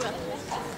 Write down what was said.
Sarah.